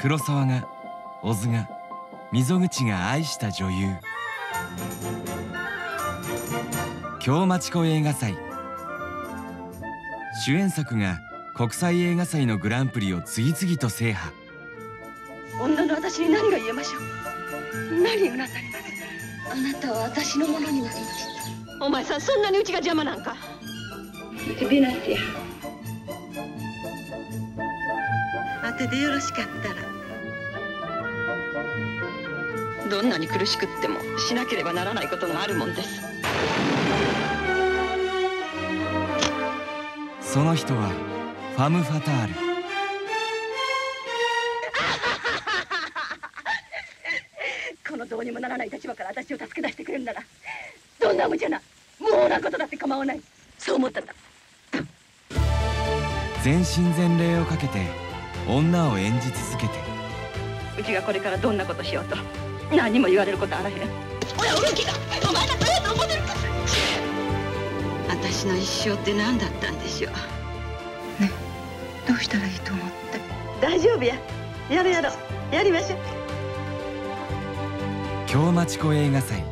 黒沢が小津が溝口が愛した女優。京町子映画祭。主演作が国際映画祭のグランプリを次々と制覇。女の私に何が言えましょう。何をなさりますあなたは私のものになりました。お前さんそんなにうちが邪魔なんか。ビナティア当てでよろしかったら。どんなに苦しくってもしなければならないことがあるもんです。その人はファム・ファタール。このどうにもならない立場から私を助け出してくれるな。らどんな無茶な無謀なことだって構わない。そう思ったんだ。全身全霊をかけて女を演じ続けて。うちがこれからどんなことしようと何も言われることあらへん。俺は動きがお前がどうやと思ってるか私の一生って何だったんでしょうねどうしたらいいと思って大丈夫ややるやろやりましょう京町子映画祭